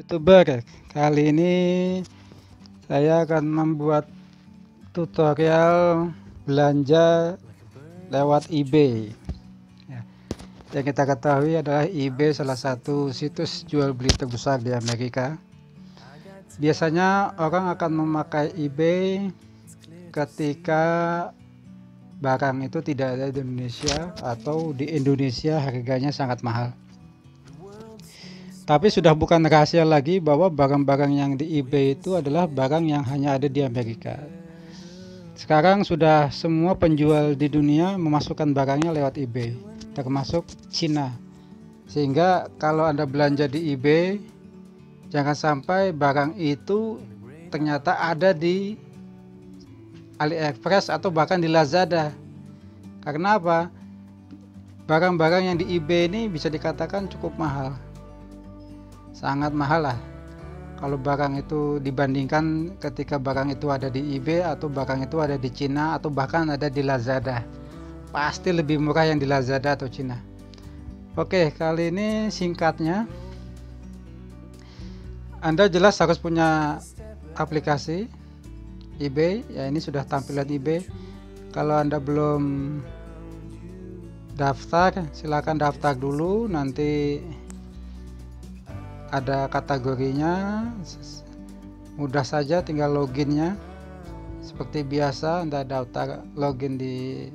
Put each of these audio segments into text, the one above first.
youtuber kali ini saya akan membuat tutorial belanja lewat eBay. Ya. yang kita ketahui adalah eBay salah satu situs jual beli terbesar di Amerika. Biasanya orang akan memakai eBay ketika barang itu tidak ada di Indonesia atau di Indonesia harganya sangat mahal tapi sudah bukan rahasia lagi bahwa barang-barang yang di eBay itu adalah barang yang hanya ada di Amerika. Sekarang sudah semua penjual di dunia memasukkan barangnya lewat eBay, termasuk Cina. Sehingga kalau Anda belanja di eBay, jangan sampai barang itu ternyata ada di AliExpress atau bahkan di Lazada. Karena apa? Barang-barang yang di eBay ini bisa dikatakan cukup mahal sangat mahal lah. Kalau barang itu dibandingkan ketika barang itu ada di eBay atau barang itu ada di Cina atau bahkan ada di Lazada. Pasti lebih murah yang di Lazada atau Cina. Oke kali ini singkatnya. Anda jelas harus punya aplikasi eBay. Ya ini sudah tampilan eBay. Kalau Anda belum daftar silahkan daftar dulu. Nanti ada kategorinya mudah saja tinggal loginnya. Seperti biasa Anda daftar login di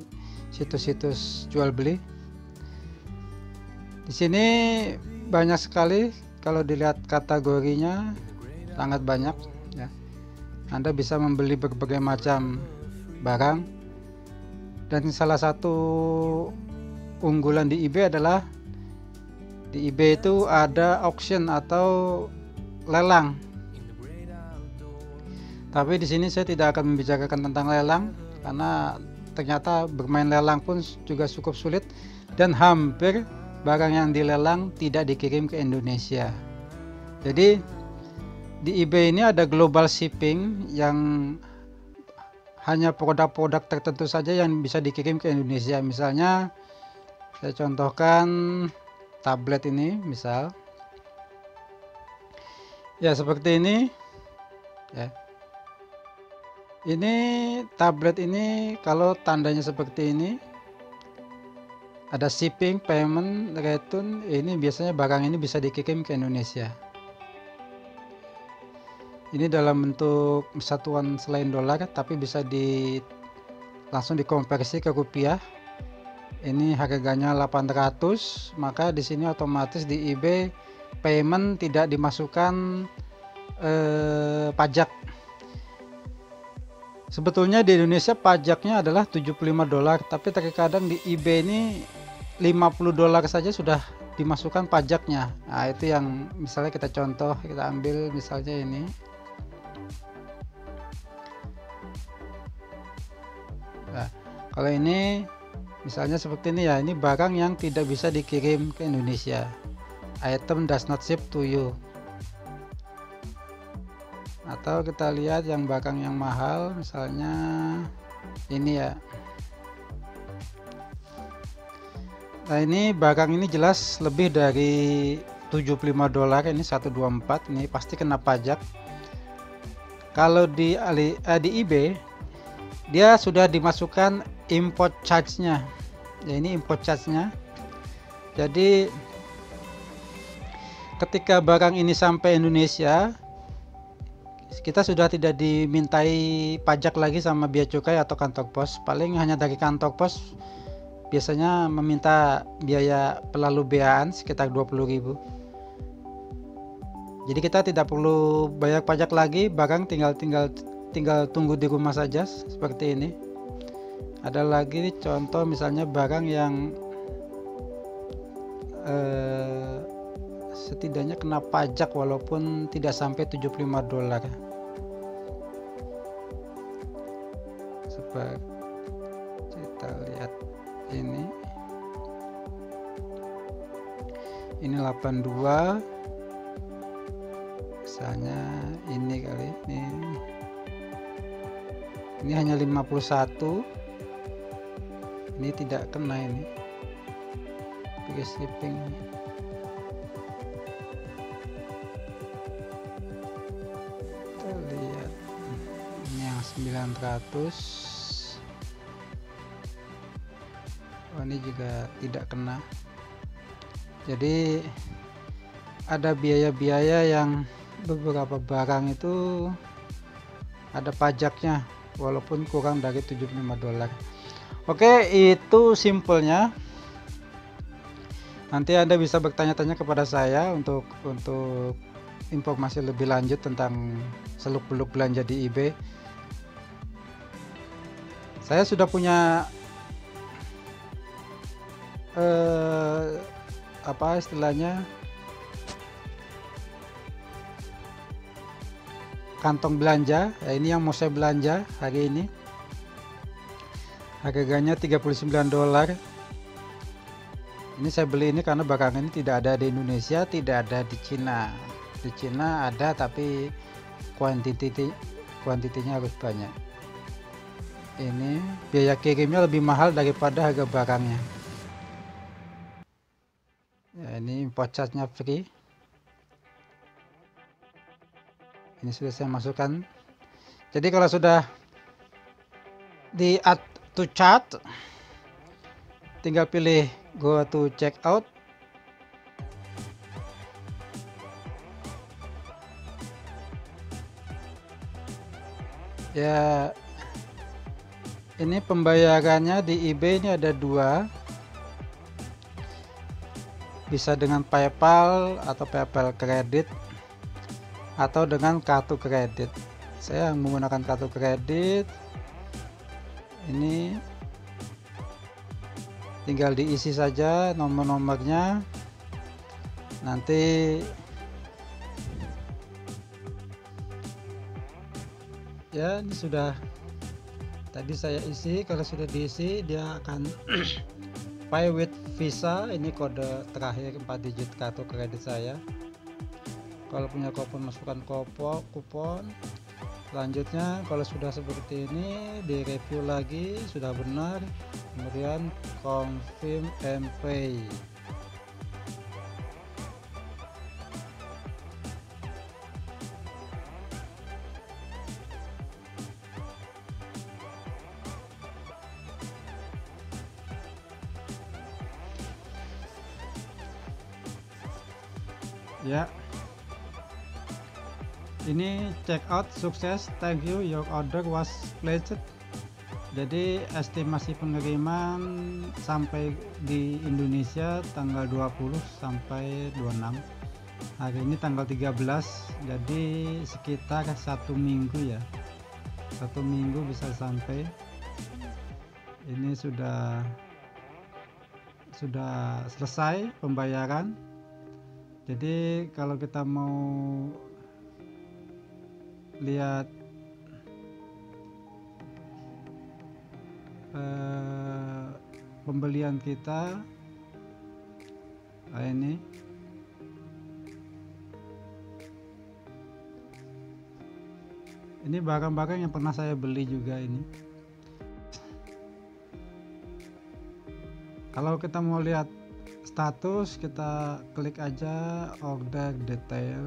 situs-situs jual beli. Di sini banyak sekali kalau dilihat kategorinya sangat banyak ya. Anda bisa membeli berbagai macam barang. Dan salah satu unggulan di eBay adalah di eBay itu ada auction atau lelang. Tapi di sini saya tidak akan membicarakan tentang lelang karena ternyata bermain lelang pun juga cukup sulit dan hampir barang yang dilelang tidak dikirim ke Indonesia. Jadi di eBay ini ada global shipping yang hanya produk-produk tertentu saja yang bisa dikirim ke Indonesia. Misalnya saya contohkan tablet ini misal. Ya seperti ini. Ya. Ini tablet ini kalau tandanya seperti ini ada shipping payment return ini biasanya barang ini bisa dikirim ke Indonesia. Ini dalam bentuk satuan selain dolar tapi bisa di langsung dikonversi ke rupiah ini harganya 800 maka di sini otomatis di eBay payment tidak dimasukkan eh, pajak. Sebetulnya di Indonesia pajaknya adalah 75 dolar tapi terkadang di eBay ini 50 dolar saja sudah dimasukkan pajaknya. Nah itu yang misalnya kita contoh kita ambil misalnya ini. Nah kalau ini misalnya seperti ini ya ini barang yang tidak bisa dikirim ke Indonesia. Item does not ship to you. Atau kita lihat yang barang yang mahal misalnya ini ya. Nah ini barang ini jelas lebih dari 75 dolar ini 124 ini pasti kena pajak. Kalau di eh, di eBay dia sudah dimasukkan import charge-nya ya ini import charge-nya. Jadi ketika barang ini sampai Indonesia kita sudah tidak dimintai pajak lagi sama bea cukai atau kantor pos. Paling hanya dari kantor pos biasanya meminta biaya pelalu beaan sekitar 20.000 jadi kita tidak perlu bayar pajak lagi barang tinggal tinggal tinggal tunggu di rumah saja seperti ini ada lagi contoh misalnya barang yang eh, setidaknya kena pajak walaupun tidak sampai 75 dolar. Seperti kita lihat ini. Ini 82 misalnya ini kali ini. Ini hanya 51 ini tidak kena ini. Pakai shipping kita lihat. Ini yang 900 oh ini juga tidak kena. Jadi ada biaya-biaya yang beberapa barang itu ada pajaknya walaupun kurang dari 75 dolar oke itu simpelnya. Nanti anda bisa bertanya-tanya kepada saya untuk untuk informasi lebih lanjut tentang seluk-beluk belanja di eBay. Saya sudah punya eh, apa istilahnya? Kantong belanja. Ya ini yang mau saya belanja hari ini harganya 39 dolar. Ini saya beli ini karena barang ini tidak ada di Indonesia tidak ada di Cina. Di Cina ada tapi kuantiti kuantitinya harus banyak. Ini biaya kirimnya lebih mahal daripada harga barangnya. Ya ini import charge-nya free. Ini sudah saya masukkan. Jadi kalau sudah di to chart tinggal pilih go to check out. Ya ini pembayarannya di eBay ini ada dua. Bisa dengan PayPal atau PayPal kredit atau dengan kartu kredit. Saya menggunakan kartu kredit ini tinggal diisi saja nomor-nomornya. Nanti ya ini sudah tadi saya isi. Kalau sudah diisi dia akan pay with visa. Ini kode terakhir 4 digit kartu kredit saya. Kalau punya kupon masukkan kupon kupon selanjutnya kalau sudah seperti ini di review lagi sudah benar. Kemudian confirm and pay. Ya ini check out sukses thank you your order was placed jadi estimasi pengiriman sampai di Indonesia tanggal 20 sampai 26 hari ini tanggal 13 jadi sekitar satu minggu ya. Satu minggu bisa sampai. Ini sudah sudah selesai pembayaran. Jadi kalau kita mau lihat. Uh, pembelian kita. Nah ini. Ini barang-barang yang pernah saya beli juga ini. Kalau kita mau lihat status kita klik aja order detail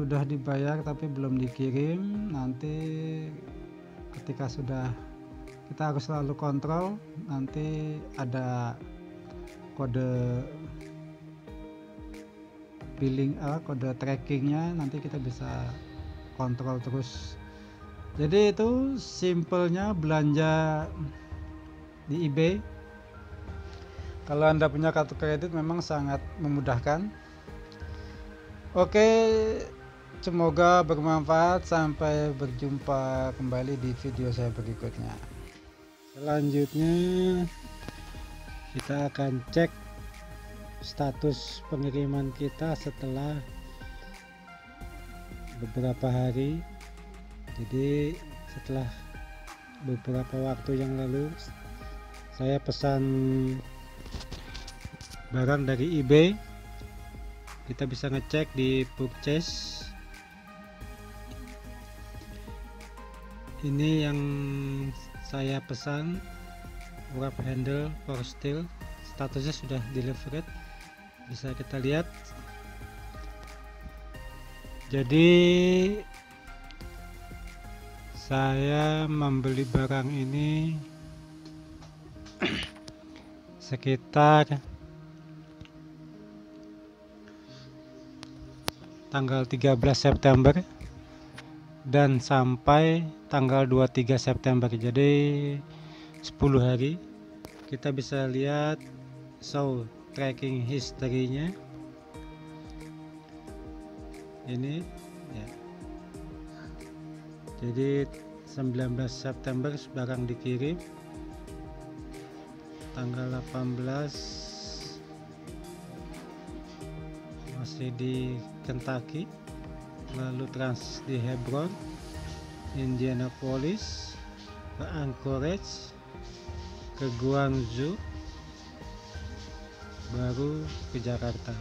sudah dibayar tapi belum dikirim nanti ketika sudah kita harus selalu kontrol nanti ada kode billing uh, kode trackingnya nanti kita bisa kontrol terus. Jadi itu simpelnya belanja di eBay. Kalau anda punya kartu kredit memang sangat memudahkan. Oke, semoga bermanfaat. Sampai berjumpa kembali di video saya berikutnya. Selanjutnya, kita akan cek status pengiriman kita setelah beberapa hari. Jadi, setelah beberapa waktu yang lalu, saya pesan barang dari eBay kita bisa ngecek di purchase ini yang saya pesan wrap handle for steel. Statusnya sudah delivered. Bisa kita lihat. Jadi saya membeli barang ini sekitar tanggal 13 September dan sampai tanggal 23 September jadi 10 hari kita bisa lihat show tracking history-nya. Ini ya. Jadi 19 September barang dikirim. Tanggal 18 masih di Kentucky lalu trans di Hebron Indianapolis ke Anchorage ke Guangzhou baru ke Jakarta.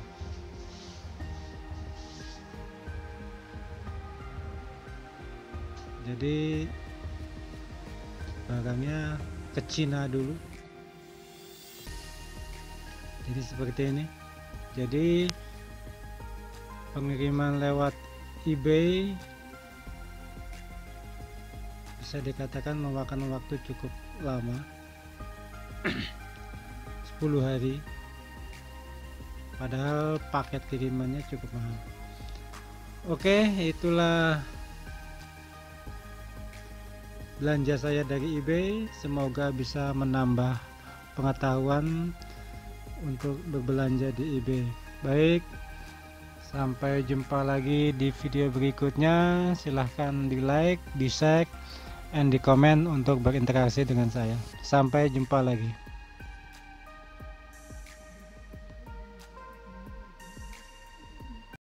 Jadi barangnya ke Cina dulu. Jadi seperti ini. Jadi pengiriman lewat eBay. Bisa dikatakan memakan waktu cukup lama. 10 hari. Padahal paket kirimannya cukup mahal. Oke itulah belanja saya dari eBay. Semoga bisa menambah pengetahuan untuk berbelanja di eBay. Baik sampai jumpa lagi di video berikutnya. Silahkan di like di share and di komen untuk berinteraksi dengan saya. Sampai jumpa lagi